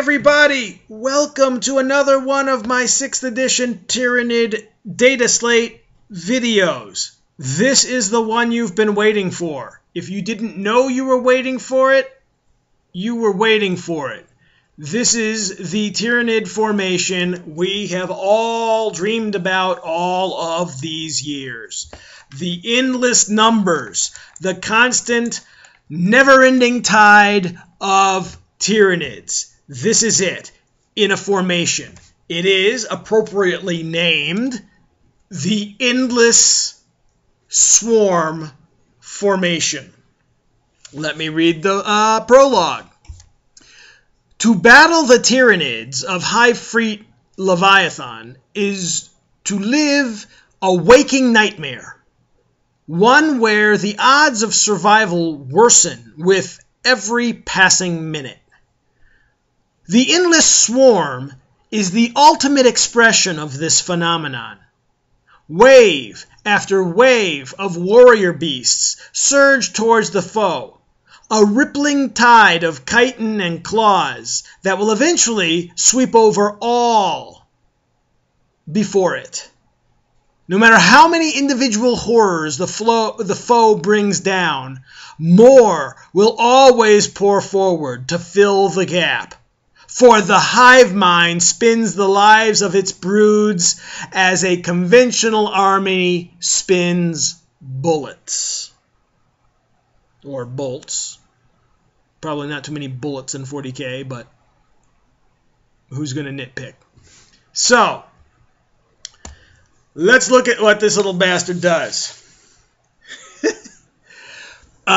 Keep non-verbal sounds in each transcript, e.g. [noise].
everybody! Welcome to another one of my 6th edition Tyranid Data Slate videos. This is the one you've been waiting for. If you didn't know you were waiting for it, you were waiting for it. This is the Tyranid formation we have all dreamed about all of these years. The endless numbers, the constant, never ending tide of Tyranids. This is it in a formation. It is appropriately named the Endless Swarm Formation. Let me read the uh, prologue. To battle the Tyranids of Hive Fleet Leviathan is to live a waking nightmare, one where the odds of survival worsen with every passing minute. The endless swarm is the ultimate expression of this phenomenon. Wave after wave of warrior beasts surge towards the foe, a rippling tide of chitin and claws that will eventually sweep over all before it. No matter how many individual horrors the, the foe brings down, more will always pour forward to fill the gap for the hive mind spins the lives of its broods as a conventional army spins bullets. Or bolts. Probably not too many bullets in 40k, but who's going to nitpick? So, let's look at what this little bastard does.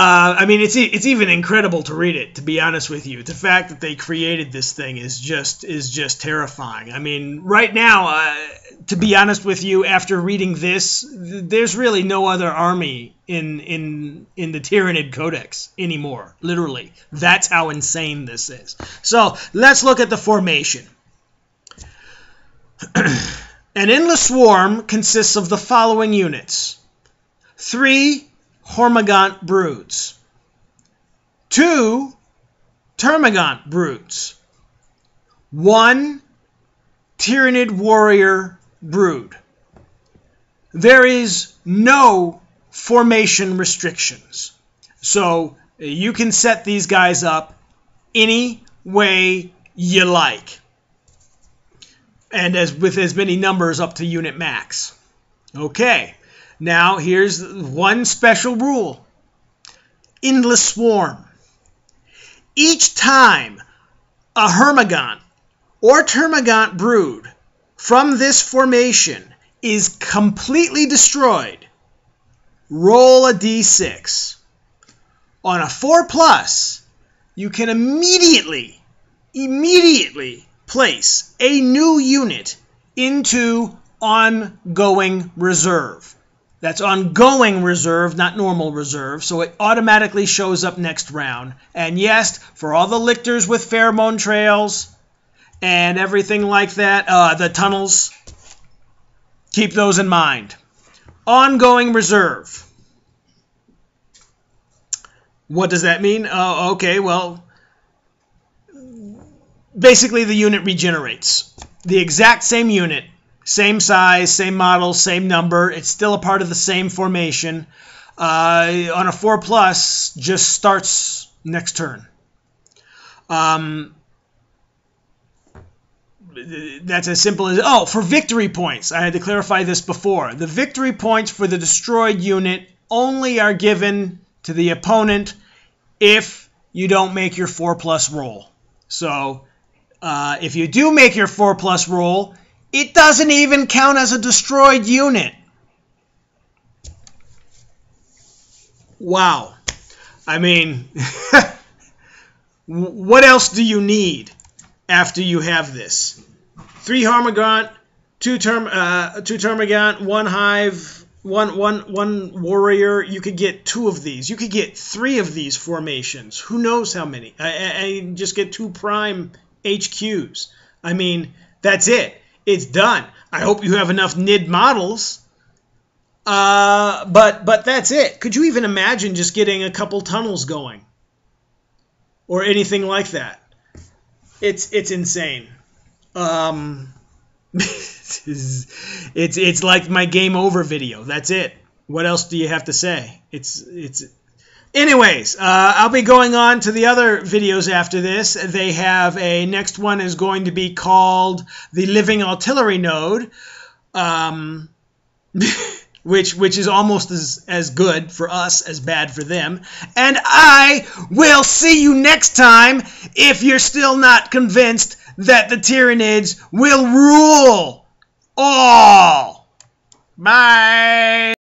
Uh, I mean, it's it's even incredible to read it. To be honest with you, the fact that they created this thing is just is just terrifying. I mean, right now, uh, to be honest with you, after reading this, there's really no other army in in in the Tyranid Codex anymore. Literally, that's how insane this is. So let's look at the formation. [clears throat] An endless swarm consists of the following units: three Hormagaunt broods. Two Termagant broods. One Tyranid warrior brood. There is no formation restrictions. So you can set these guys up any way you like. And as with as many numbers up to unit max. Okay. Now, here's one special rule endless swarm. Each time a Hormagaunt or Termagant brood from this formation is completely destroyed, roll a d6. On a 4 plus, you can immediately, immediately place a new unit into ongoing reserve. That's ongoing reserve, not normal reserve, so it automatically shows up next round. And yes, for all the lictors with pheromone trails and everything like that, uh, the tunnels, keep those in mind. Ongoing reserve. What does that mean? Uh, okay, well, basically the unit regenerates. The exact same unit same size, same model, same number. It's still a part of the same formation. Uh, on a 4 plus, just starts next turn. Um, that's as simple as oh for victory points i had to clarify this before the victory points for the destroyed unit only are given to the opponent if you don't make your 4 plus roll so uh, if you do make your 4 plus roll it doesn't even count as a destroyed unit. Wow. I mean, [laughs] what else do you need after you have this? Three Hormagaunt, two term, uh, two Termagant, one Hive, one, one, one Warrior. You could get two of these. You could get three of these formations. Who knows how many? I, I just get two Prime HQs. I mean, that's it it's done. I hope you have enough NID models. Uh, but but that's it. Could you even imagine just getting a couple tunnels going, or anything like that? it's it's insane. Um, [laughs] it's it's like my game over video. That's it. What else do you have to say? It's it's. Anyways, uh, I'll be going on to the other videos after this. They have a next one is going to be called the Living Artillery Node, um, [laughs] which which is almost as as good for us as bad for them. And I will see you next time if you're still not convinced that the Tyranids will rule all. Bye.